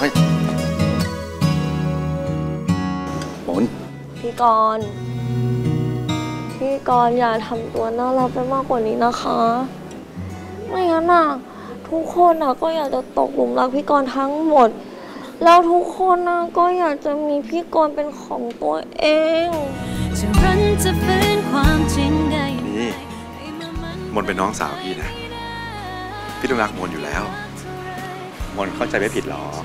เฮ้ยมนพี่กรณ์พี่กรณ์อย่าทำตัวน่ารักไปมากกว่านี้นะคะ ไม่งั้นน่ะทุกคนน่ะก็อยากจะตกหลุมรักพี่กรณ์ทั้งหมด แล้วทุกคนน่ะก็อยากจะมีพี่กรณ์เป็นของตัวเองจะรันจะฝืนความจริงได้อย่างไรนี่มนเป็นน้องสาวพี่นะ พี่ต้องรักมนอยู่แล้ว มนเข้าใจไม่ผิดหรอก